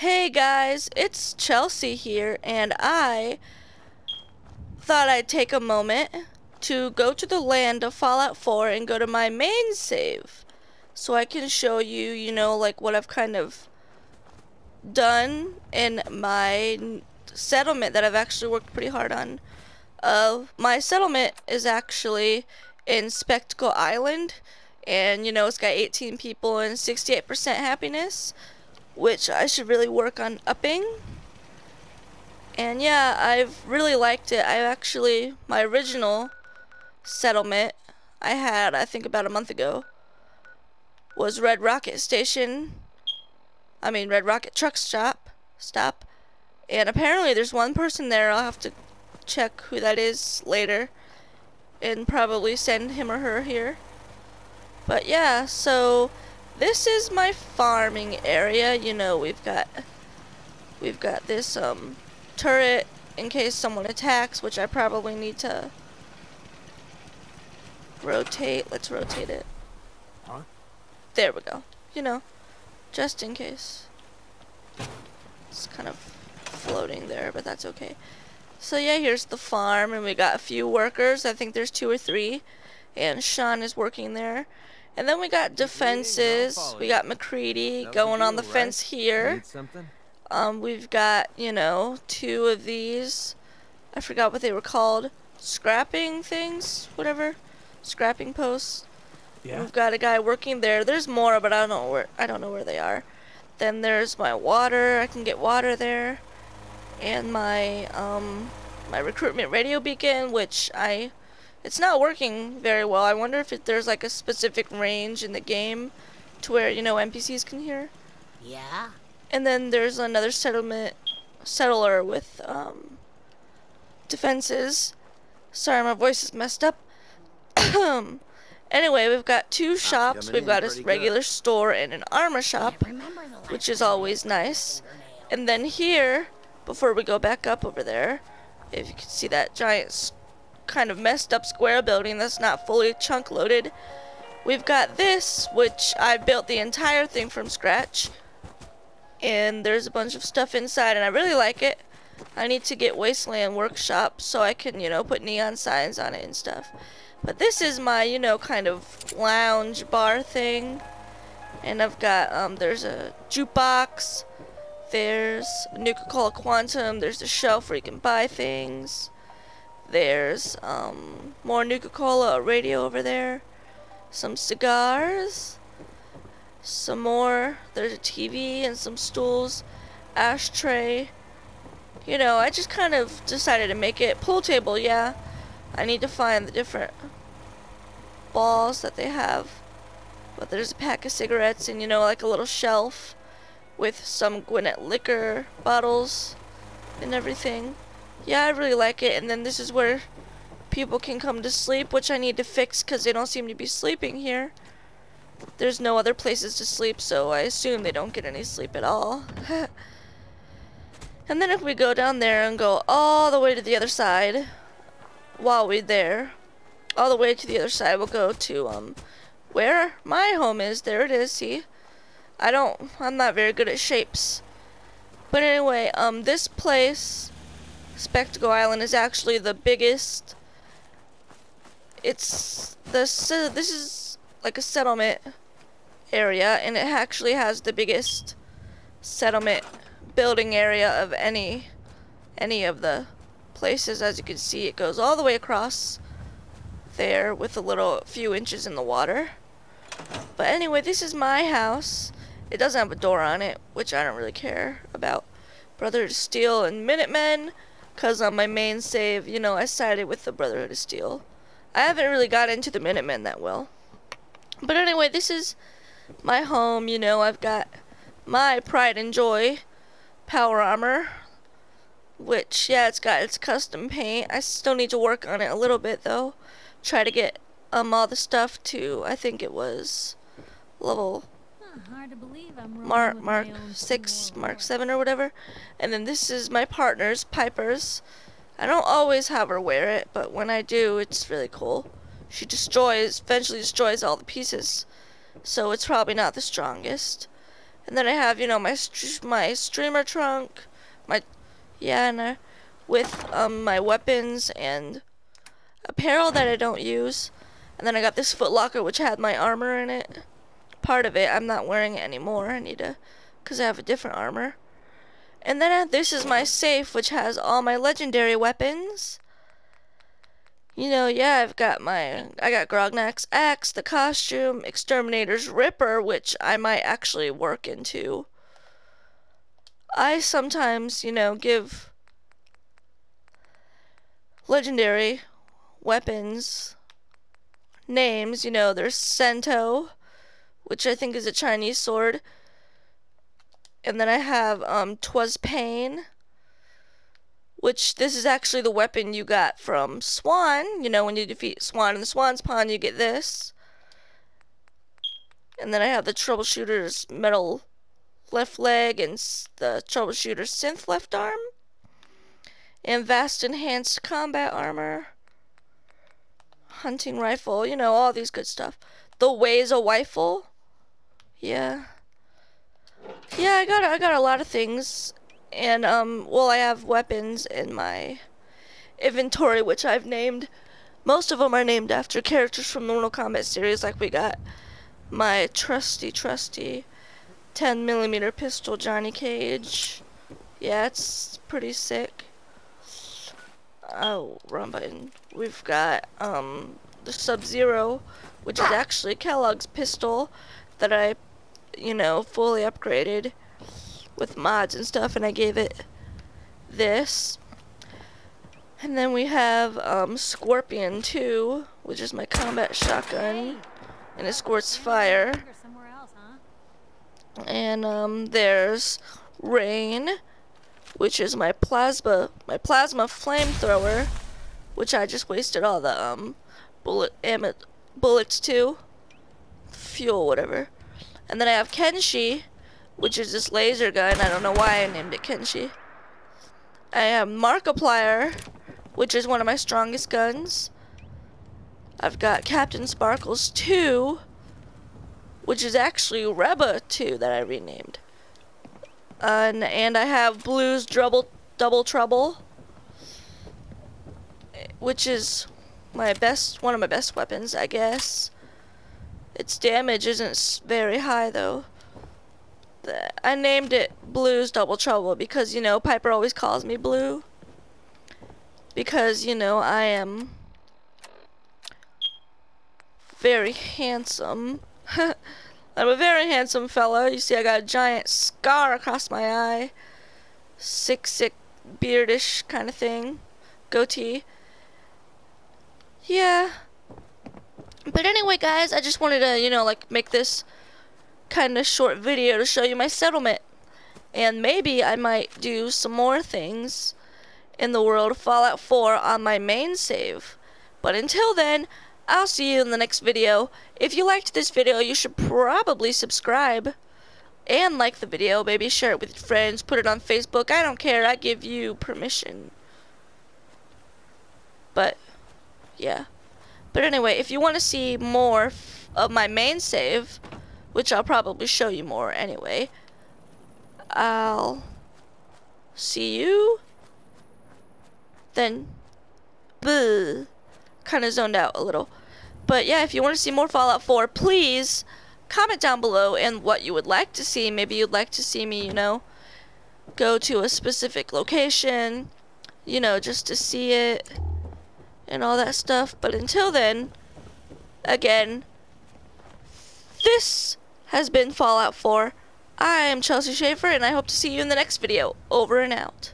Hey guys, it's Chelsea here, and I thought I'd take a moment to go to the land of Fallout 4 and go to my main save so I can show you, you know, like what I've kind of done in my settlement that I've actually worked pretty hard on. Uh, my settlement is actually in Spectacle Island, and you know, it's got 18 people and 68% happiness which I should really work on upping. And yeah, I've really liked it. I actually, my original settlement I had, I think about a month ago, was Red Rocket Station. I mean, Red Rocket Truck Stop. Stop. And apparently there's one person there. I'll have to check who that is later. And probably send him or her here. But yeah, so this is my farming area. You know, we've got we've got this um turret in case someone attacks, which I probably need to rotate. Let's rotate it. Huh? There we go. You know, just in case. It's kind of floating there, but that's okay. So yeah, here's the farm, and we got a few workers. I think there's two or three, and Sean is working there. And then we got defenses. We got MacCready going on the fence here. Um, we've got, you know, two of these. I forgot what they were called. Scrapping things? Whatever. Scrapping posts. Yeah. We've got a guy working there. There's more, but I don't know where I don't know where they are. Then there's my water. I can get water there. And my um my recruitment radio beacon, which I it's not working very well. I wonder if it, there's like a specific range in the game to where, you know, NPCs can hear. Yeah? And then there's another settlement settler with um, defenses. Sorry, my voice is messed up. anyway, we've got two shops. We've got a regular store and an armor shop, which is always nice. And then here, before we go back up over there, if you can see that giant kind of messed up square building that's not fully chunk loaded. We've got this, which I built the entire thing from scratch. And there's a bunch of stuff inside, and I really like it. I need to get Wasteland Workshop so I can, you know, put neon signs on it and stuff. But this is my, you know, kind of lounge bar thing. And I've got, um, there's a jukebox. There's Nuka-Cola Quantum. There's a shelf where you can buy things. There's um, more Nuka-Cola, radio over there. Some cigars. Some more. There's a TV and some stools. Ashtray. You know, I just kind of decided to make it. Pool table, yeah. I need to find the different balls that they have. But there's a pack of cigarettes and, you know, like a little shelf with some Gwinnett liquor bottles and everything. Yeah, I really like it. And then this is where people can come to sleep, which I need to fix because they don't seem to be sleeping here. There's no other places to sleep, so I assume they don't get any sleep at all. and then if we go down there and go all the way to the other side, while we're there, all the way to the other side, we'll go to, um, where my home is. There it is, see? I don't, I'm not very good at shapes. But anyway, um, this place Spectacle Island is actually the biggest. It's the this is like a settlement area, and it actually has the biggest settlement building area of any any of the places. As you can see, it goes all the way across there with a little few inches in the water. But anyway, this is my house. It doesn't have a door on it, which I don't really care about. Brothers Steel and Minutemen. Because on my main save, you know, I sided with the Brotherhood of Steel. I haven't really got into the Minutemen that well. But anyway, this is my home, you know, I've got my pride and joy power armor. Which, yeah, it's got its custom paint. I still need to work on it a little bit, though. Try to get um all the stuff to, I think it was level Mark Mark six, Mark seven, or whatever. And then this is my partner's Piper's. I don't always have her wear it, but when I do, it's really cool. She destroys, eventually destroys all the pieces, so it's probably not the strongest. And then I have, you know, my my streamer trunk, my yeah, and I, with um my weapons and apparel that I don't use. And then I got this footlocker which had my armor in it. Part of it. I'm not wearing it anymore. I need to cuz I have a different armor. And then uh, this is my safe which has all my legendary weapons. You know, yeah, I've got my, I got Grognak's axe, the costume, Exterminator's Ripper, which I might actually work into. I sometimes, you know, give legendary weapons names. You know, there's Sento, which I think is a Chinese sword. And then I have um, Twas Pain, which this is actually the weapon you got from Swan. You know, when you defeat Swan in the Swan's Pond, you get this. And then I have the Troubleshooter's metal left leg and the Troubleshooter's synth left arm. And VATS enhanced combat armor. Hunting rifle, you know, all these good stuff. The Ways a rifle. Yeah. Yeah, I got I got a lot of things. And um well I have weapons in my inventory which I've named most of them are named after characters from the Mortal Kombat series. Like we got my trusty trusty 10 millimeter pistol Johnny Cage. Yeah it's pretty sick. Oh wrong button we've got um the Sub-Zero which is actually Kellogg's pistol that I you know fully upgraded with mods and stuff, and I gave it this. And then we have um, Scorpion 2, which is my combat shotgun, and it squirts fire. And um, there's Rain, which is my plasma, my plasma flamethrower, which I just wasted all the um, bullet bullets to, fuel, whatever. And then I have Kenshi, which is this laser gun. I don't know why I named it Kenshi. I have Markiplier, which is one of my strongest guns. I've got Captain Sparkles 2, which is actually Reba 2 that I renamed. Uh, and, and I have Blue's Double, Double Trouble, eh, which is my best, one of my best weapons, I guess. Its damage isn't very high though. I named it Blues Double Trouble because, you know, Piper always calls me Blue. Because, you know, I am very handsome. I'm a very handsome fellow. You see, I got a giant scar across my eye. Sick, sick, beardish kind of thing. Goatee. Yeah. Anyway, guys, I just wanted to, you know, like, make this kind of short video to show you my settlement. And maybe I might do some more things in the world of Fallout 4 on my main save. But until then, I'll see you in the next video. If you liked this video, you should probably subscribe. And like the video, maybe share it with your friends, put it on Facebook. I don't care, I give you permission. But, yeah. But anyway, if you want to see more of my main save, which I'll probably show you more anyway. I'll see you. Then, boo, kind of zoned out a little. But yeah, if you want to see more Fallout 4, please comment down below and what you would like to see. Maybe you'd like to see me, you know, go to a specific location, you know, just to see it and all that stuff. But until then, again, this has been Fallout 4. I am Chelsea Schaefer, and I hope to see you in the next video. Over and out.